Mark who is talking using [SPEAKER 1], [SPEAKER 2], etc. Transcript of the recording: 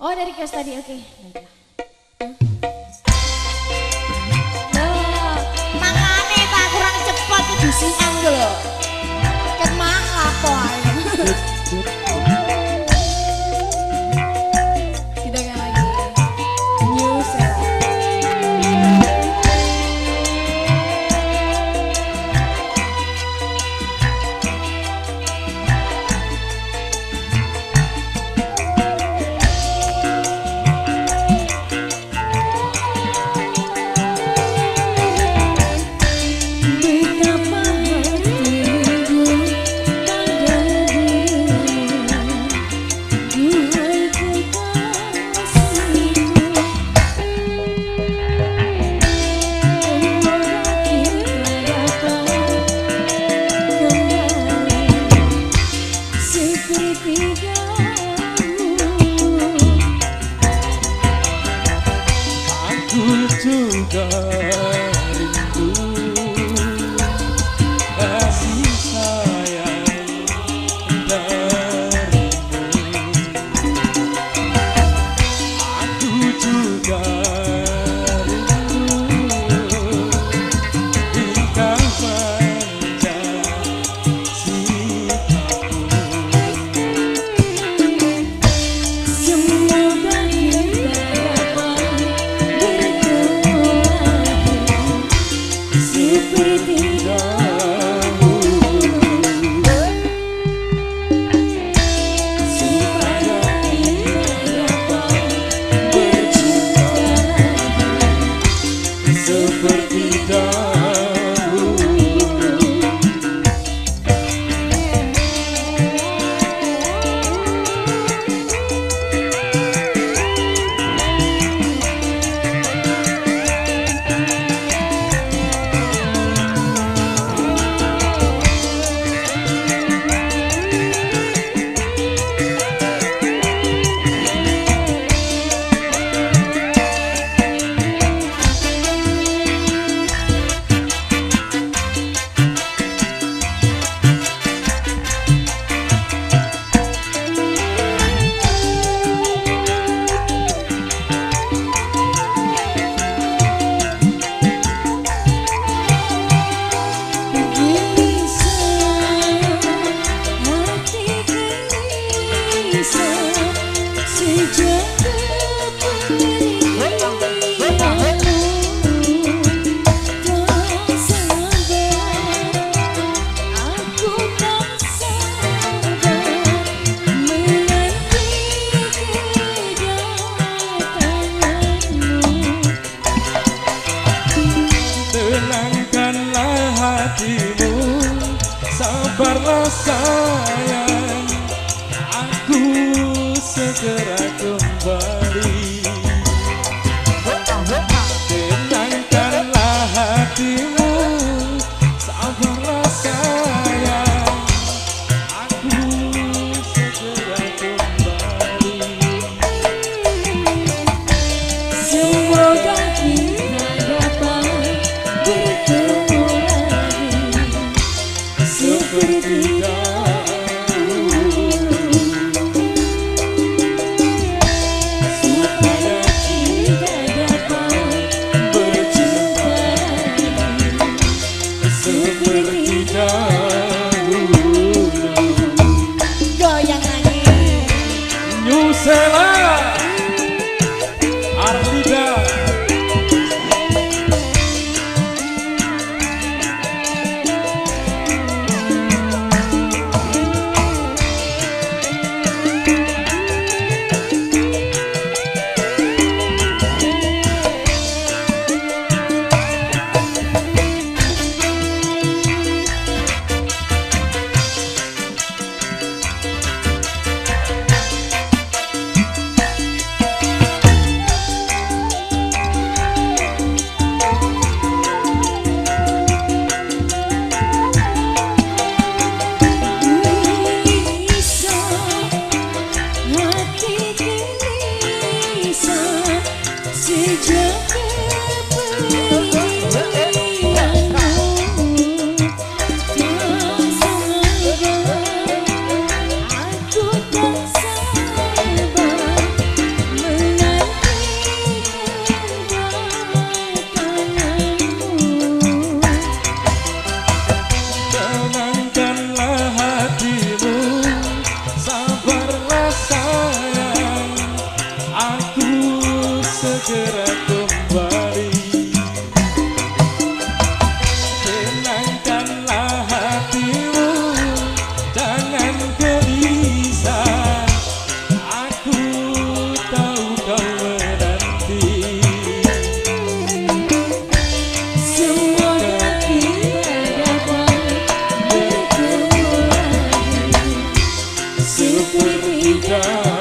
[SPEAKER 1] Oh dari request tadi, oke. Okay.
[SPEAKER 2] Makanya tak kurang cepat itu sih angle. Kan mang lapo
[SPEAKER 3] sabarlah sayang Aku segera kembali Bucela.
[SPEAKER 1] 你这。Puerto Rico.